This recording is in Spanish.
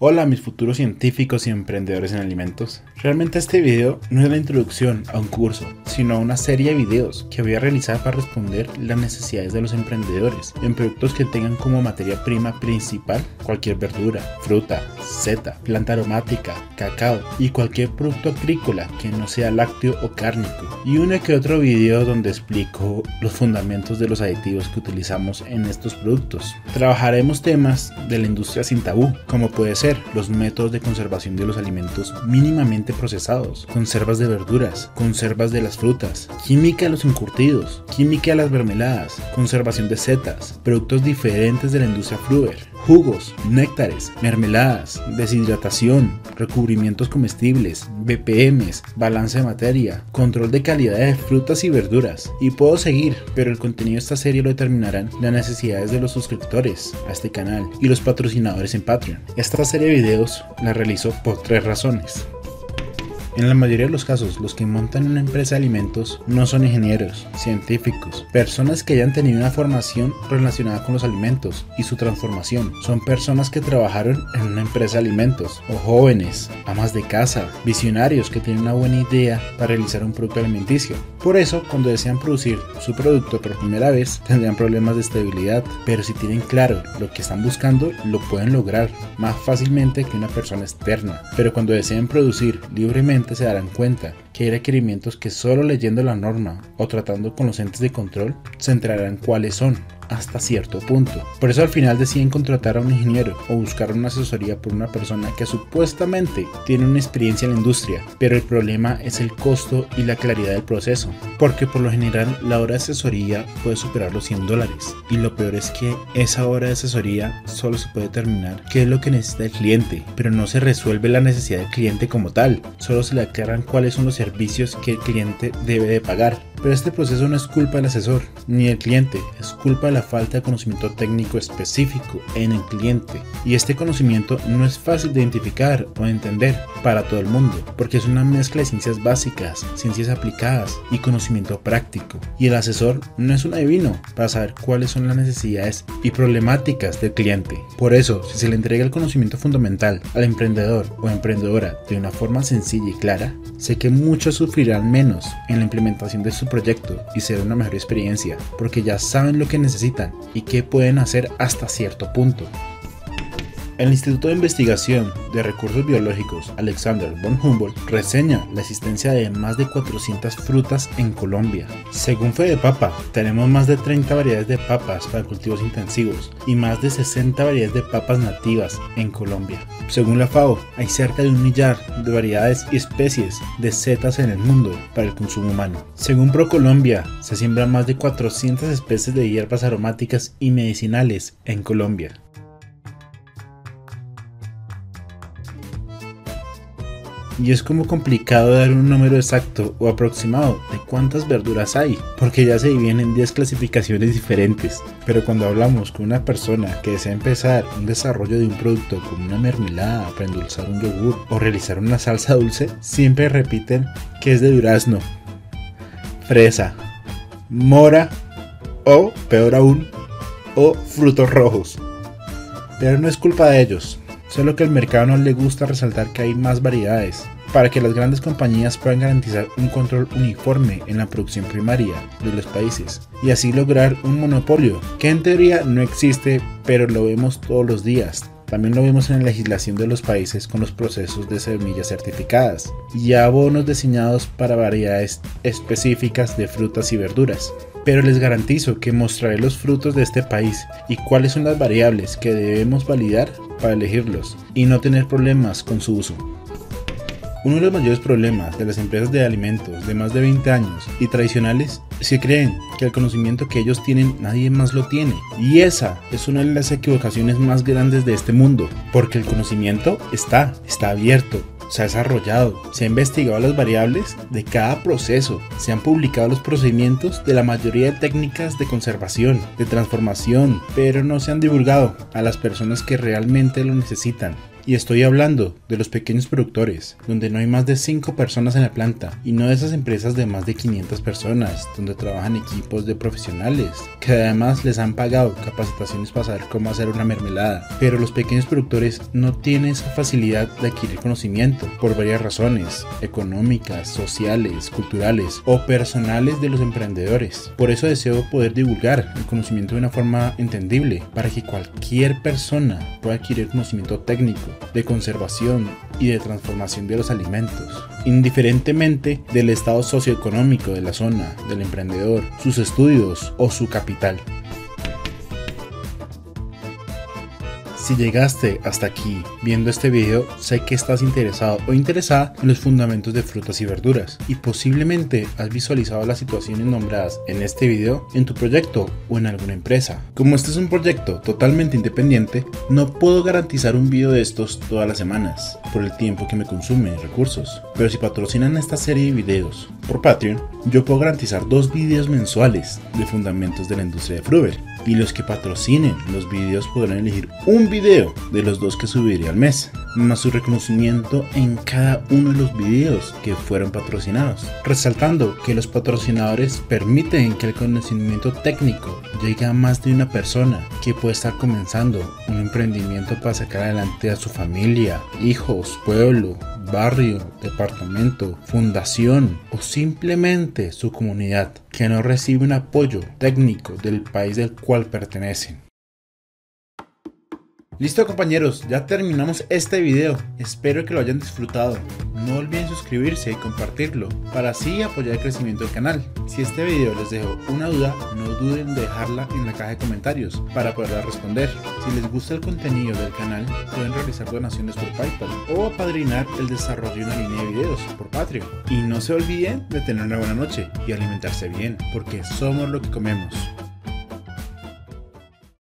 Hola mis futuros científicos y emprendedores en alimentos. Realmente este video no es la introducción a un curso, sino una serie de videos que voy a realizar para responder las necesidades de los emprendedores en productos que tengan como materia prima principal cualquier verdura, fruta, seta, planta aromática, cacao y cualquier producto agrícola que no sea lácteo o cárnico. Y uno que otro video donde explico los fundamentos de los aditivos que utilizamos en estos productos. Trabajaremos temas de la industria sin tabú, como puede ser los métodos de conservación de los alimentos mínimamente procesados, conservas de verduras, conservas de las frutas, química de los encurtidos, química de las mermeladas, conservación de setas, productos diferentes de la industria fruver, jugos, néctares, mermeladas, deshidratación, recubrimientos comestibles, BPMs, balance de materia, control de calidad de frutas y verduras. Y puedo seguir, pero el contenido de esta serie lo determinarán las necesidades de los suscriptores a este canal y los patrocinadores en Patreon. Esta serie de videos la realizo por tres razones. En la mayoría de los casos, los que montan una empresa de alimentos no son ingenieros, científicos, personas que hayan tenido una formación relacionada con los alimentos y su transformación. Son personas que trabajaron en una empresa de alimentos, o jóvenes, amas de casa, visionarios que tienen una buena idea para realizar un producto alimenticio. Por eso, cuando desean producir su producto por primera vez, tendrán problemas de estabilidad, pero si tienen claro lo que están buscando, lo pueden lograr más fácilmente que una persona externa. Pero cuando desean producir libremente, se darán cuenta que hay requerimientos que solo leyendo la norma o tratando con los entes de control se enterarán cuáles son hasta cierto punto. Por eso al final deciden contratar a un ingeniero o buscar una asesoría por una persona que supuestamente tiene una experiencia en la industria, pero el problema es el costo y la claridad del proceso, porque por lo general la hora de asesoría puede superar los 100 dólares y lo peor es que esa hora de asesoría solo se puede determinar qué es lo que necesita el cliente, pero no se resuelve la necesidad del cliente como tal, solo se le aclaran cuáles son los servicios que el cliente debe de pagar. Pero este proceso no es culpa del asesor ni del cliente, es culpa de la falta de conocimiento técnico específico en el cliente. Y este conocimiento no es fácil de identificar o de entender para todo el mundo, porque es una mezcla de ciencias básicas, ciencias aplicadas y conocimiento práctico. Y el asesor no es un adivino para saber cuáles son las necesidades y problemáticas del cliente. Por eso, si se le entrega el conocimiento fundamental al emprendedor o emprendedora de una forma sencilla y clara, sé que muchos sufrirán menos en la implementación de su proyecto y será una mejor experiencia, porque ya saben lo que necesitan y qué pueden hacer hasta cierto punto. El Instituto de Investigación de Recursos Biológicos Alexander von Humboldt reseña la existencia de más de 400 frutas en Colombia. Según Papa, tenemos más de 30 variedades de papas para cultivos intensivos y más de 60 variedades de papas nativas en Colombia. Según la FAO, hay cerca de un millar de variedades y especies de setas en el mundo para el consumo humano. Según ProColombia, se siembran más de 400 especies de hierbas aromáticas y medicinales en Colombia. Y es como complicado dar un número exacto o aproximado de cuántas verduras hay, porque ya se dividen en 10 clasificaciones diferentes. Pero cuando hablamos con una persona que desea empezar un desarrollo de un producto como una mermelada para endulzar un yogur o realizar una salsa dulce, siempre repiten que es de durazno, fresa, mora o, peor aún, o frutos rojos. Pero no es culpa de ellos, solo que al mercado no le gusta resaltar que hay más variedades, para que las grandes compañías puedan garantizar un control uniforme en la producción primaria de los países y así lograr un monopolio que en teoría no existe pero lo vemos todos los días. También lo vemos en la legislación de los países con los procesos de semillas certificadas y abonos diseñados para variedades específicas de frutas y verduras pero les garantizo que mostraré los frutos de este país y cuáles son las variables que debemos validar para elegirlos y no tener problemas con su uso. Uno de los mayores problemas de las empresas de alimentos de más de 20 años y tradicionales es que creen que el conocimiento que ellos tienen nadie más lo tiene. Y esa es una de las equivocaciones más grandes de este mundo, porque el conocimiento está, está abierto, se ha desarrollado, se ha investigado las variables de cada proceso, se han publicado los procedimientos de la mayoría de técnicas de conservación, de transformación, pero no se han divulgado a las personas que realmente lo necesitan. Y estoy hablando de los pequeños productores, donde no hay más de 5 personas en la planta, y no de esas empresas de más de 500 personas, donde trabajan equipos de profesionales, que además les han pagado capacitaciones para saber cómo hacer una mermelada. Pero los pequeños productores no tienen esa facilidad de adquirir conocimiento por varias razones, económicas, sociales, culturales o personales de los emprendedores. Por eso deseo poder divulgar el conocimiento de una forma entendible, para que cualquier persona pueda adquirir conocimiento técnico, de conservación y de transformación de los alimentos, indiferentemente del estado socioeconómico de la zona, del emprendedor, sus estudios o su capital. Si llegaste hasta aquí viendo este video, sé que estás interesado o interesada en los fundamentos de frutas y verduras y posiblemente has visualizado las situaciones nombradas en este video en tu proyecto o en alguna empresa. Como este es un proyecto totalmente independiente, no puedo garantizar un video de estos todas las semanas por el tiempo que me consume y recursos. Pero si patrocinan esta serie de videos por Patreon, yo puedo garantizar dos videos mensuales de fundamentos de la industria de Fruver y los que patrocinen los videos podrán elegir un video de los dos que subiré al mes, más su reconocimiento en cada uno de los videos que fueron patrocinados. Resaltando que los patrocinadores permiten que el conocimiento técnico llegue a más de una persona que puede estar comenzando un emprendimiento para sacar adelante a su familia, hijos, pueblo, barrio, departamento, fundación o simplemente su comunidad que no recibe un apoyo técnico del país del cual pertenecen. Listo compañeros, ya terminamos este video. Espero que lo hayan disfrutado. No olviden suscribirse y compartirlo para así apoyar el crecimiento del canal. Si este video les dejó una duda, no duden en dejarla en la caja de comentarios para poderla responder. Si les gusta el contenido del canal, pueden realizar donaciones por PayPal o apadrinar el desarrollo de una línea de videos por Patreon. Y no se olviden de tener una buena noche y alimentarse bien, porque somos lo que comemos.